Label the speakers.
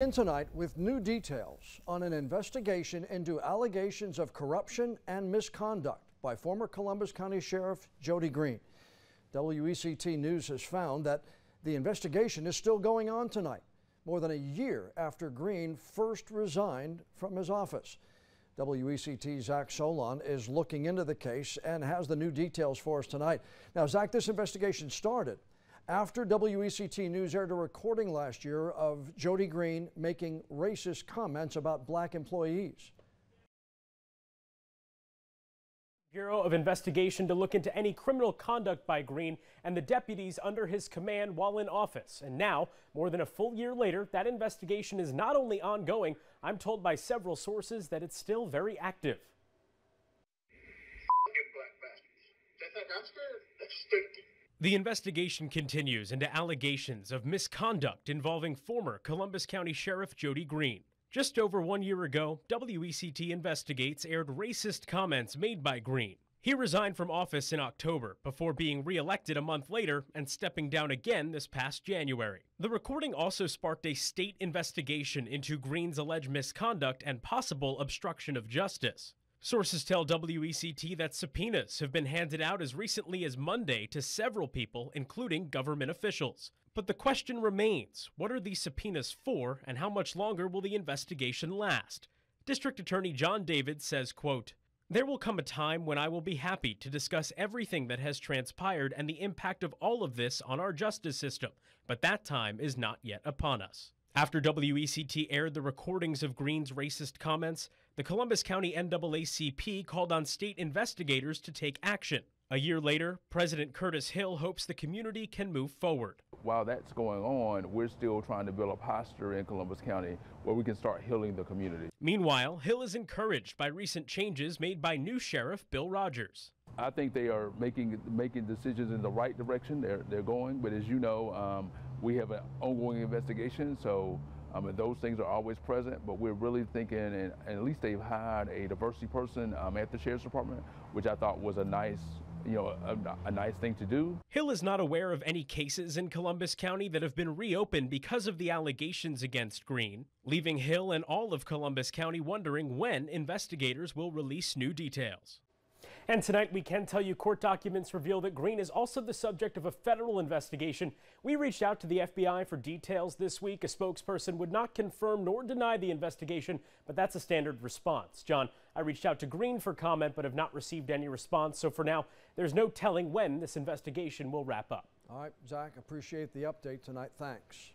Speaker 1: In tonight with new details on an investigation into allegations of corruption and misconduct by former Columbus County Sheriff Jody Greene. WECT News has found that the investigation is still going on tonight, more than a year after Greene first resigned from his office. WECT's Zach Solon is looking into the case and has the new details for us tonight. Now, Zach, this investigation started after WECT News aired a recording last year of Jody Greene making racist comments about black employees.
Speaker 2: Bureau of Investigation to look into any criminal conduct by Greene and the deputies under his command while in office. And now, more than a full year later, that investigation is not only ongoing, I'm told by several sources that it's still very active. The investigation continues into allegations of misconduct involving former Columbus County Sheriff Jody Greene. Just over one year ago, WECT Investigates aired racist comments made by Greene. He resigned from office in October before being reelected a month later and stepping down again this past January. The recording also sparked a state investigation into Greene's alleged misconduct and possible obstruction of justice. Sources tell WECT that subpoenas have been handed out as recently as Monday to several people, including government officials. But the question remains what are these subpoenas for, and how much longer will the investigation last? District Attorney Jon David says, quote, there will come a time when I will be happy to discuss everything that has transpired and the impact of all of this on our justice system, but that time is not yet upon us. After WECT aired the recordings of Greene's racist comments, the Columbus County NAACP called on state investigators to take action. A year later, President Curtis Hill hopes the community can move forward.
Speaker 3: While that's going on, we're still trying to build a posture in Columbus County where we can start healing the community.
Speaker 2: Meanwhile, Hill is encouraged by recent changes made by new Sheriff Bill Rogers.
Speaker 3: I think they are making making decisions in the right direction. They're they're going, but as you know, um, we have an ongoing investigation, so mean, those things are always present, but we're really thinking, and, and at least they've hired a diversity person um, at the Sheriff's Department, which I thought was a nice you know, a, a, nice thing to do.
Speaker 2: Hill is not aware of any cases in Columbus County that have been reopened because of the allegations against Greene, leaving Hill and all of Columbus County wondering when investigators will release new details. And tonight, we can tell you court documents reveal that Greene is also the subject of a federal investigation. We reached out to the FBI for details this week. A spokesperson would not confirm nor deny the investigation, but that's a standard response. John, I reached out to Greene for comment, but have not received any response. So for now, there's no telling when this investigation will wrap up.
Speaker 1: All right, Zach, appreciate the update tonight. Thanks.